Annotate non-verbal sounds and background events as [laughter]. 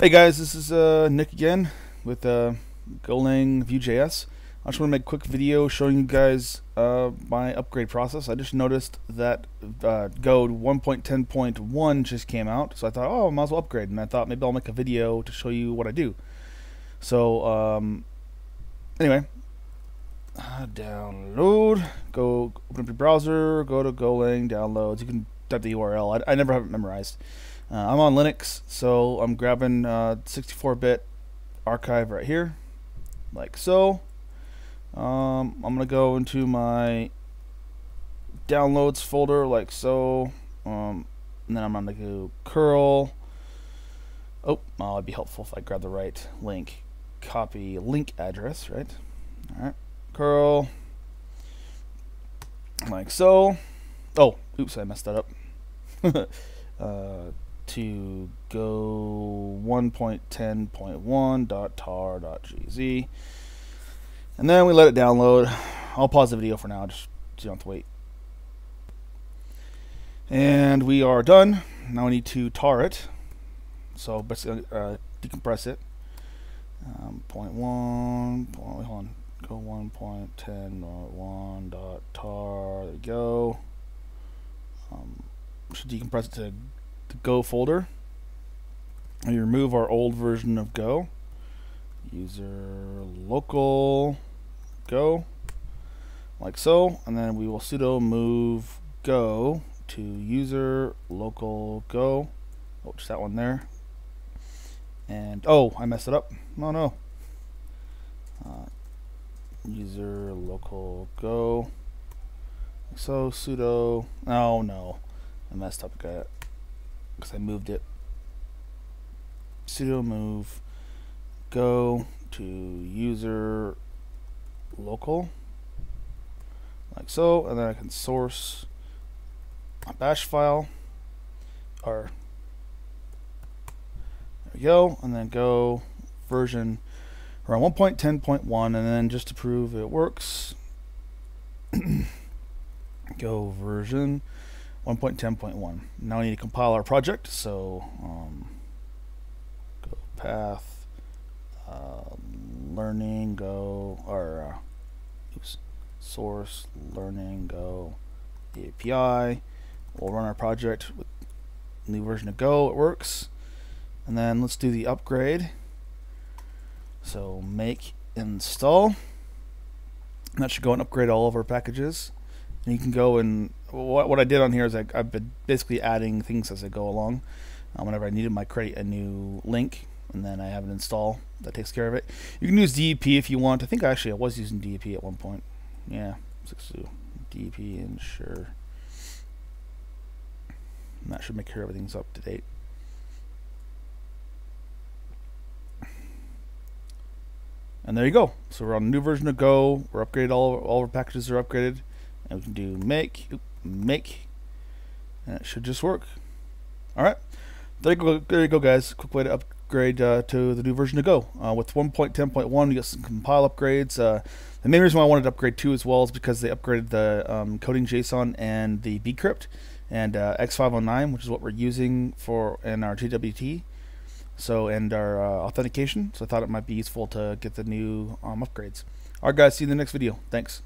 Hey guys, this is uh, Nick again with uh, Golang Vue.js. I just want to make a quick video showing you guys uh, my upgrade process. I just noticed that uh, Go 1.10.1 just came out, so I thought, oh, I might as well upgrade. And I thought maybe I'll make a video to show you what I do. So, um, anyway, uh, download, go open up your browser, go to Golang, downloads. You can type the URL. I, I never have it memorized. Uh, I'm on Linux, so I'm grabbing 64-bit uh, archive right here, like so. Um, I'm going to go into my downloads folder like so. Um, and then I'm going to go curl. Oh, well, it'd be helpful if I grab the right link. Copy link address, right? All right, curl like so. Oh, oops, I messed that up. [laughs] uh, to go 1.10.1.tar.gz. And then we let it download. I'll pause the video for now, just so you don't have to wait. And we are done. Now we need to tar it. So basically, uh, decompress it. Um, point one, point, hold on, go 1.10.1 dot tar, there we go. Um, should decompress it to the Go folder. We remove our old version of Go. User local Go, like so, and then we will sudo move Go to user local Go. Oh, just that one there. And oh, I messed it up. No, no. Uh, user local Go. So sudo. Oh no, I messed up. Got it because I moved it. sudo move. Go to user local. Like so and then I can source a bash file. Or there we go and then go version around 1.10.1 and then just to prove it works. [clears throat] Go version 1.10.1. Now we need to compile our project, so um, go path, uh, learning, go, or uh, oops, source, learning, go, the API. We'll run our project with new version of Go, it works. And then let's do the upgrade. So make install. That should go and upgrade all of our packages. And you can go and what, what I did on here is I, have been basically adding things as I go along. Um, whenever I needed, I create a new link, and then I have an install that takes care of it. You can use DEP if you want. I think actually I was using DEP at one point. Yeah, 62 DEP ensure. And that should make sure everything's up to date. And there you go. So we're on a new version of Go. We're upgraded. All all our packages are upgraded, and we can do make make, and it should just work. All right, there you go. There you go, guys. Quick way to upgrade uh, to the new version of Go. Uh, with 1.10.1, you get some compile upgrades. Uh, the main reason why I wanted to upgrade two as well is because they upgraded the um, coding JSON and the bcrypt and uh, X509, which is what we're using for in our JWT. So and our uh, authentication. So I thought it might be useful to get the new um, upgrades. All right, guys. See you in the next video. Thanks.